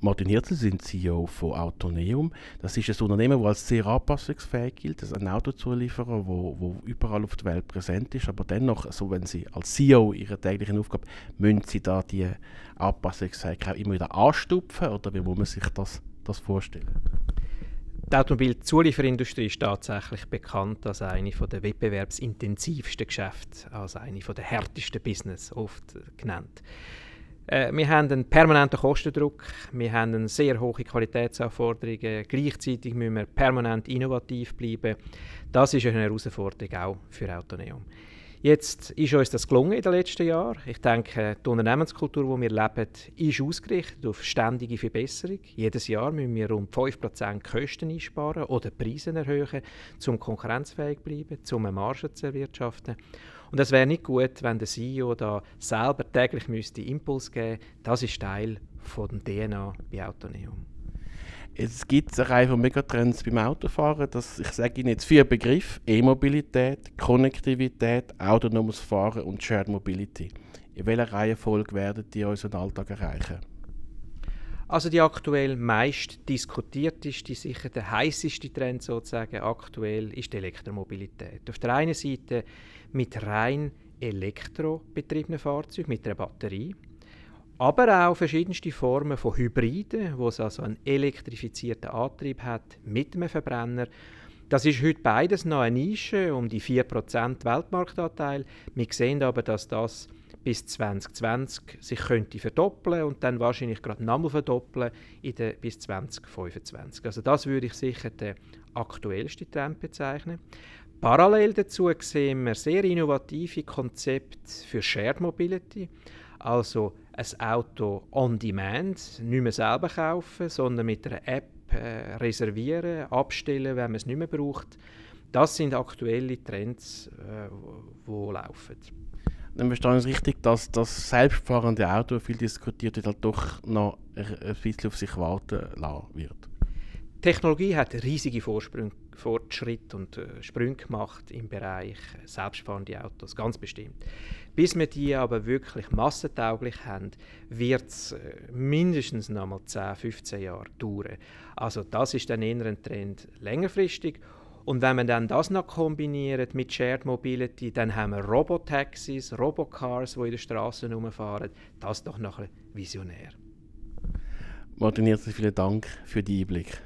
Martin Hirzel, Sie sind CEO von Autoneum. Das ist ein Unternehmen, das als sehr anpassungsfähig gilt. Das ist ein Autozulieferer, wo, wo überall auf der Welt präsent ist. Aber dennoch, so wenn Sie als CEO Ihre täglichen Aufgabe, müssen Sie da die Anpassungsfähigkeit immer wieder anstupfen oder wie muss man sich das, das vorstellen? Die Automobilzulieferindustrie ist tatsächlich bekannt als eine der wettbewerbsintensivsten Geschäfte, als eine der härtesten Business, oft genannt. Äh, wir haben einen permanenten Kostendruck, wir haben sehr hohe Qualitätsanforderungen, gleichzeitig müssen wir permanent innovativ bleiben. Das ist eine Herausforderung auch für Autoneum. Jetzt ist uns das gelungen in den letzten Jahren. Ich denke, die Unternehmenskultur, die wir leben, ist ausgerichtet auf ständige Verbesserung. Jedes Jahr müssen wir rund 5% Kosten einsparen oder Preise erhöhen, um konkurrenzfähig zu bleiben, um eine Marge zu erwirtschaften. Und es wäre nicht gut, wenn der CEO da selber täglich müsste Impuls geben müsste. Das ist Teil von DNA bei Autoneum. Es gibt eine Reihe von Megatrends beim Autofahren. Das, ich sage Ihnen jetzt vier Begriffe: E-Mobilität, Konnektivität, autonomes Fahren und Shared Mobility. In welcher Reihenfolge werden die unseren Alltag erreichen? Also die aktuell meist diskutierteste, sicher der heißeste Trend sozusagen aktuell ist die Elektromobilität. Auf der einen Seite mit rein elektrobetriebenen Fahrzeugen, mit einer Batterie aber auch verschiedenste Formen von Hybriden, wo es also einen elektrifizierten Antrieb hat mit einem Verbrenner. Das ist heute beides noch eine Nische, um die 4% Weltmarktanteil. Wir sehen aber, dass das bis 2020 sich könnte verdoppeln und dann wahrscheinlich gerade nochmal verdoppeln in der, bis 2025. Also das würde ich sicher den aktuellsten Trend bezeichnen. Parallel dazu sehen wir sehr innovative Konzepte für Shared Mobility, also ein Auto on demand, nicht mehr selber kaufen, sondern mit einer App äh, reservieren, abstellen, wenn man es nicht mehr braucht. Das sind aktuelle Trends, äh, die laufen. Dann verstehe ich es richtig, dass das selbstfahrende Auto, viel diskutiert wird, halt doch noch ein bisschen auf sich warten lassen wird. Technologie hat riesige Fortschritte und äh, Sprünge gemacht im Bereich selbstfahrende Autos, ganz bestimmt. Bis wir die aber wirklich massentauglich haben, wird es äh, mindestens noch mal 10, 15 Jahre dauern. Also das ist dann eher Trend längerfristig. Und wenn man dann das noch kombiniert mit Shared Mobility, dann haben wir Robotaxis, Robocars, die in den Straßen herumfahren. Das ist doch noch ein visionär. Martin Hirzel, vielen Dank für die Einblick.